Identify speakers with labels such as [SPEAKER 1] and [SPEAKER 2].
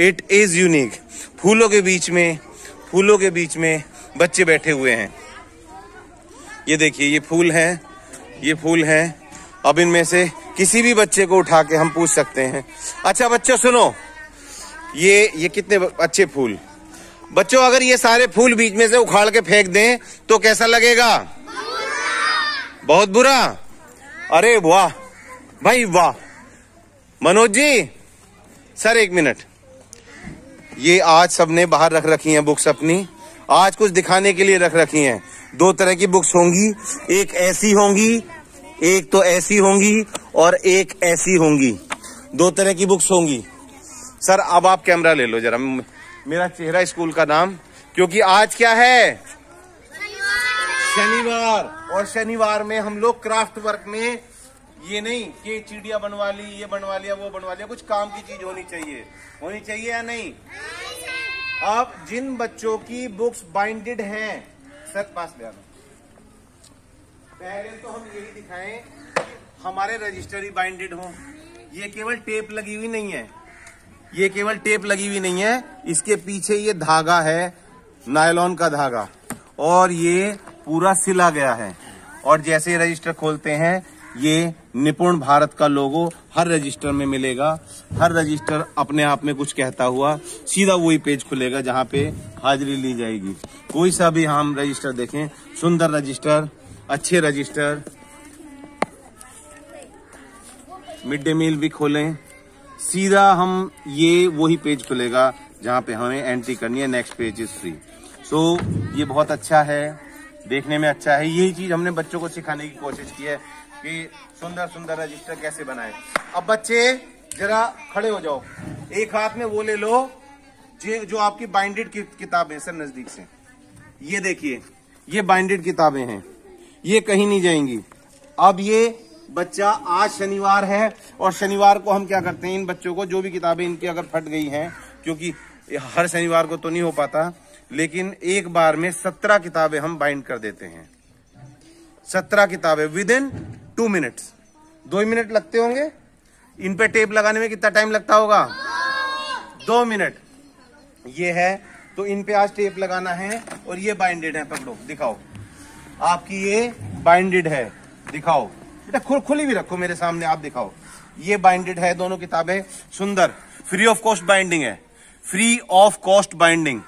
[SPEAKER 1] It is unique फूलों के बीच में, फूलों के बीच में बच्चे बैठे हुए हैं। ये देखिए, ये फूल है, ये फूल है। अब इनमें से किसी भी बच्चे को उठा के हम पूछ सकते हैं। अच्छा बच्चों, सुनो। ये ये कितने अच्छे फूल। बच्चों, अगर ये सारे फूल बीच में से उखाड़ के फेंक दें तो कैसा लगेगा? बहुत बुरा। अरे वाह, भाई वाह। मनोज जी, सर, एक मिनट। ये आज सबने बाहर रख रखी हैं बुक्स अपनी। आज कुछ दिखाने के लिए रख रखी हैं। दो तरह की बुक्स होंगी एक ऐसी होंगी एक तो ऐसी होंगी और एक ऐसी होंगी। दो तरह की बुक्स होंगी। सर अब आप कैमरा ले लो जरा। मेरा चेहरा स्कूल का नाम क्योंकि आज क्या है? शनिवार। और शनिवार में हम लोग क्राफ्ट वर्क में ये नहीं कि चिड़िया बनवा ली, ये बनवा लिया, वो बनवा लिया, कुछ काम की चीज़ होनी चाहिए। होनी चाहिए या नहीं? अब जिन बच्चों की बुक्स बाइंडेड हैं, सर, पास ले आना पहले तो हम यही दिखाएँ हमारे रजिस्टर ही बाइंडेड हो। ये केवल टेप लगी हुई नहीं है। ये केवल टेप लगी हुई नहीं है। इसके पीछे ये धागा है, नायलॉन का धागा। और ये पूरा सिला गया है। और जैसे रजिस्टर खोलते हैं ये निपुण भारत का लोगो हर रजिस्टर में मिलेगा। हर रजिस्टर अपने आप में कुछ कहता हुआ सीधा वही पेज खुलेगा जहाँ पे हाजिरी ली जाएगी। कोई सा भी हम रजिस्टर देखें, सुंदर रजिस्टर, अच्छे रजिस्टर, मिड डे मील भी खोलें, सीधा हम ये वही पेज खुलेगा जहाँ पे हमें एंट्री करनी है next page is free so ये बहुत अच्छा है, देखने में अच्छा है। यही चीज़ हमने बच्चों को सिखाने की कोशिश की है। कि सुंदर सुंदर रजिस्टर कैसे बनाए। अब बच्चे, जरा खड़े हो जाओ। एक हाथ में वो ले लो, जो आपकी बाइंडेड किताबें सर, नज़दीक से। ये देखिए, ये बाइंडेड किताबें हैं। ये कहीं नहीं जाएँगी। अब ये बच्चा आज शनिवार है, और शनिवार को हम क्या करते हैं, इन बच्चों को, जो भी किताबें इनकी अगर फट गई हैं, क्योंकि हर शनिवार को तो नहीं हो पाता, लेकिन एक बार में सत्रह किताबें हम बाइंड कर देते हैं। सत्रह किताबें विद इन टू मिनट्स। दो ही मिनट लगते होंगे? इन पे टेप लगाने में कितना टाइम लगता होगा? दो मिनट। ये है तो इन पे आज टेप लगाना है और ये बाइंडेड है, पकड़ो, दिखाओ। आपकी ये बाइंडेड है, दिखाओ। बेटा खुल खुली भी रखो मेरे सामने, आप दिखाओ। ये बाइंडेड है, दोनों किताबें। सुंदर फ्री ऑफ़ कॉस्ट बाइंडिंग है। Free of cost binding